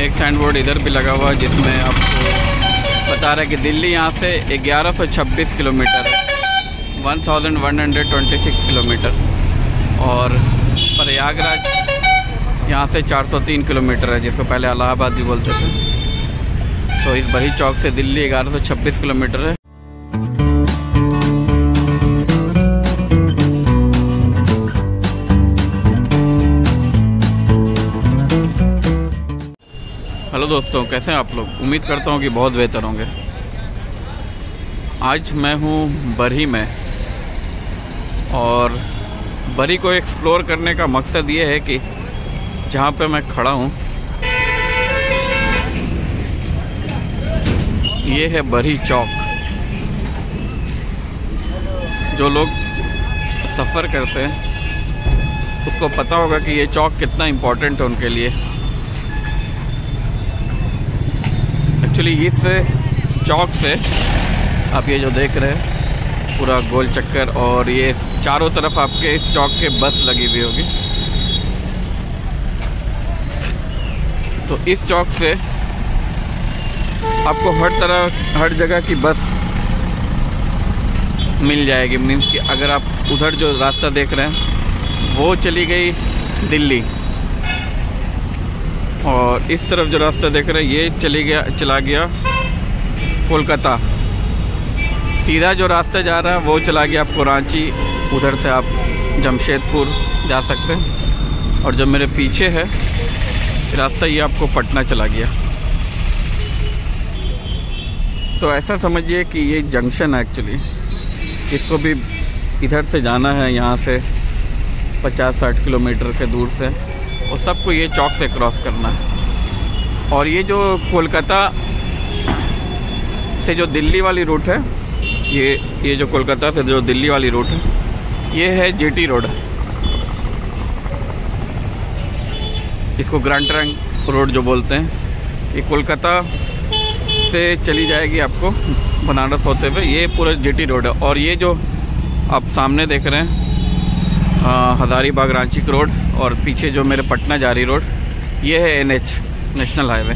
एक sign board इधर भी लगा हुआ है जिसमें आपको बता रहा है कि दिल्ली यहाँ से 1126 किलोमीटर 1126 किलोमीटर और प्रयागराज यहाँ से 403 किलोमीटर है, जिसको पहले अलाहाबाद भी बोलते थे। तो इस बही चौक से दिल्ली 1126 किलोमीटर है। हेलो दोस्तों, कैसे हैं आप लोग? उम्मीद करता हूँ कि बहुत बेहतर होंगे। आज मैं हूँ बरी में, और बरी को एक्सप्लोर करने का मकसद ये है कि जहाँ पे मैं खड़ा हूँ, ये है बरी चौक, जो लोग सफ़र करते हैं। उसको पता होगा कि ये चौक कितना इम्पोर्टेंट है उनके लिए। एक्चुअली इस चौक से आप ये जो देख रहे हैं, पूरा गोल चक्कर और ये चारों तरफ़ आपके इस चौक के बस लगी हुई होगी। तो इस चौक से आपको हर तरह, हर जगह की बस मिल जाएगी। मीन्स कि अगर आप उधर जो रास्ता देख रहे हैं, वो चली गई दिल्ली। और इस तरफ़ जो रास्ता देख रहे हैं, ये चली गया, चला गया कोलकाता। सीधा जो रास्ता जा रहा है, वो चला गया आपको रांची। उधर से आप जमशेदपुर जा सकते हैं। और जो मेरे पीछे है, रास्ता ये आपको पटना चला गया। तो ऐसा समझिए कि ये जंक्शन है एक्चुअली इसको भी इधर से जाना है, यहाँ से 50-60 किलोमीटर के दूर से। और सबको ये चौक से क्रॉस करना है। और ये जो कोलकाता से जो दिल्ली वाली रूट है, ये ये जो कोलकाता से जो दिल्ली वाली रूट है, ये है जीटी रोड। इसको ग्रांड ट्रैंक रोड जो बोलते हैं, ये कोलकाता से चली जाएगी आपको बनारस होते हुए। ये पूरा जीटी रोड है। और ये जो आप सामने देख रहे हैं हज़ारीबाग रांची रोड और पीछे जो मेरे पटना जा रही रोड, ये है एनएच नेशनल हाईवे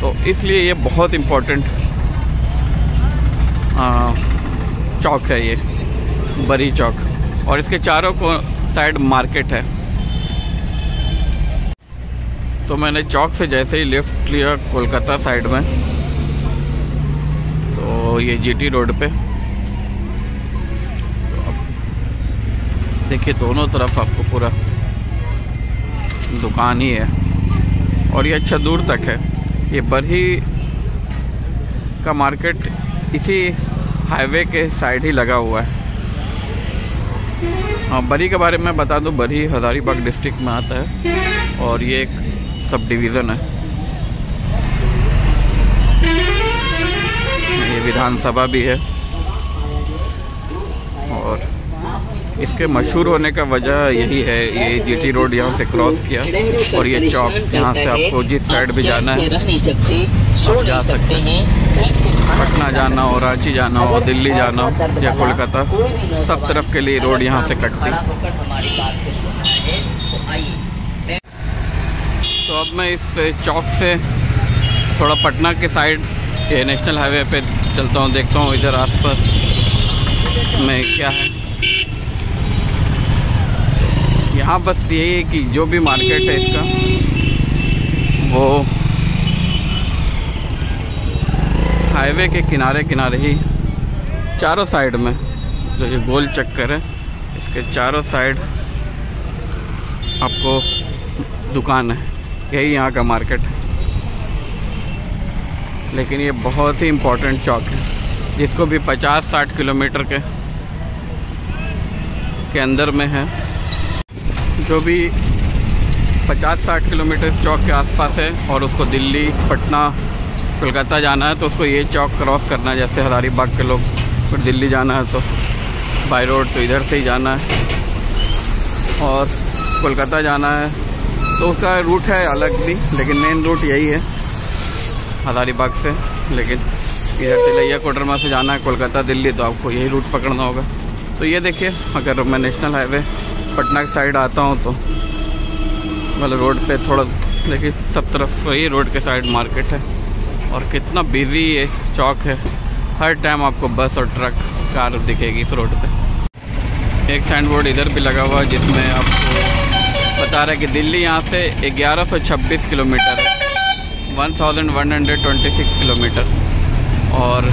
तो इसलिए ये बहुत इम्पोर्टेंट चौक है ये, बरी चौक. और इसके चारों को साइड मार्केट है. तो मैंने चौक से जैसे ही लेफ़्ट लिया कोलकाता साइड में तो ये जीटी रोड पे देखिए, दोनों तरफ़ आपको पूरा दुकान ही है। और ये अच्छा दूर तक है। ये बरही का मार्केट इसी हाईवे के साइड ही लगा हुआ है। हाँ बरी के बारे में बता दूँ बरी हज़ारीबाग डिस्ट्रिक्ट में आता है और ये एक सब डिवीज़न है। ये विधानसभा भी है। और इसके मशहूर होने का वजह यही है, ये जीटी रोड यहाँ से क्रॉस किया और ये चौक यहाँ से आपको जिस साइड भी जाना है, आप जा सकते हैं। पटना जाना हो, रांची जाना हो, दिल्ली जाना हो या कोलकाता, सब तरफ़ के लिए रोड यहाँ से कटती। तो अब मैं इस चौक से थोड़ा पटना के साइड ये नेशनल हाईवे पे चलता हूँ, देखता हूँ इधर आसपास में क्या है। यहाँ बस यही है कि जो भी मार्केट है इसका, वो हाईवे के किनारे किनारे ही, चारों साइड में, जो ये गोल चक्कर है, इसके चारों साइड आपको दुकान है। यही यहाँ का मार्केट है। लेकिन ये बहुत ही इम्पोर्टेंट चौक है। जिसको भी 50-60 किलोमीटर के के अंदर में है। जो भी 50-60 किलोमीटर इस चौक के आसपास है और उसको दिल्ली, पटना कोलकाता जाना है तो उसको ये चौक क्रॉस करना है, जैसे हजारीबाग के लोग, फिर दिल्ली जाना है तो बाई रोड तो इधर से ही जाना है। और कोलकाता जाना है तो उसका रूट है अलग भी, लेकिन मेन रूट यही है, हजारीबाग से। लेकिन इधर से लिया कोडरमा से जाना है कोलकाता दिल्ली तो आपको यही रूट पकड़ना होगा। तो ये देखिए, अगर मैं नेशनल हाईवे पटना की साइड आता हूँ तो मतलब रोड पे थोड़ा, देखिए, सब तरफ़ वही रोड के साइड मार्केट है। और कितना बिज़ी ये चौक है। हर टाइम आपको बस और ट्रक कार दिखेगी इस रोड पे। एक साइन बोर्ड इधर भी लगा हुआ है, जिसमें आपको बता रहा है कि दिल्ली यहाँ से 1126 किलोमीटर है। 1126 किलोमीटर। और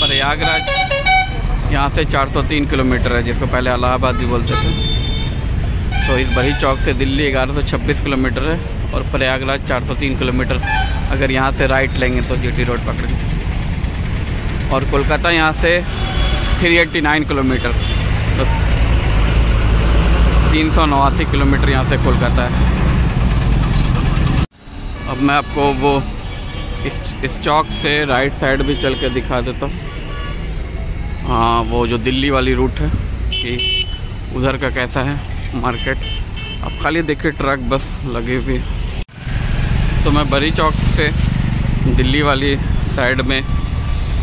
प्रयागराज यहाँ से 403 किलोमीटर है, जिसको पहले इलाहाबाद भी बोलते थे। तो इस बड़ी चौक से दिल्ली 1126 किलोमीटर है और प्रयागराज 403 किलोमीटर। अगर यहाँ से राइट लेंगे तो जीटी रोड पकड़ेंगे। और कोलकाता यहाँ से 389 किलोमीटर। तो तीन सौ नवासी किलोमीटर यहाँ से कोलकाता है। अब मैं आपको वो इस इस चौक से राइट साइड भी चल के दिखा देता हूँ। हाँ वो जो दिल्ली वाली रूट है कि उधर का कैसा है। मार्केट अब खाली देखिए ट्रक बस लगी हुई। तो मैं बरी चौक से दिल्ली वाली साइड में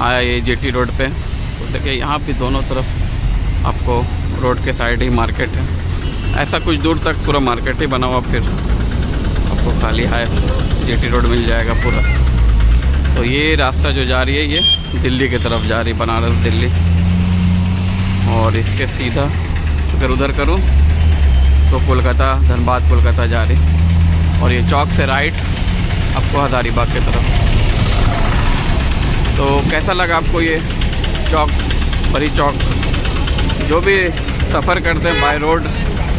आया ये जेटी रोड पे। तो देखिए यहाँ भी दोनों तरफ़ आपको रोड के साइड ही मार्केट है। ऐसा कुछ दूर तक पूरा मार्केट ही बना हुआ फिर आपको खाली है। जेटी रोड मिल जाएगा पूरा। तो ये रास्ता जो जा रही है, ये दिल्ली की तरफ़ जा रही बनारस, दिल्ली। और इसके सीधा अगर उधर करूँ तो कोलकाता, धनबाद, कोलकाता जा रही। और ये चौक से राइट आपको हज़ारीबाग की तरफ़। तो कैसा लगा आपको ये चौक, बड़ी चौक? जो भी सफ़र करते हैं बाय रोड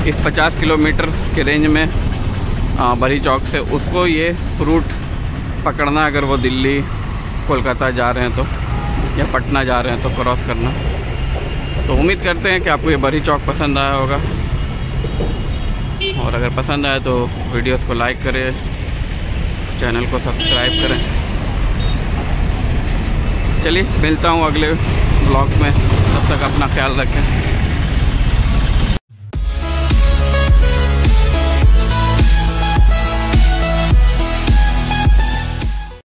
इस 50 किलोमीटर के रेंज में बड़ी चौक से, उसको ये रूट पकड़ना अगर वो दिल्ली, कोलकाता जा रहे हैं तो या पटना जा रहे हैं तो क्रॉस करना। तो उम्मीद करते हैं कि आपको ये बड़ी चौक पसंद आया होगा। और अगर पसंद आए तो वीडियोस को लाइक करें, चैनल को सब्सक्राइब करें। चलिए, मिलता हूँ अगले ब्लॉग में। तब तक अपना ख्याल रखें।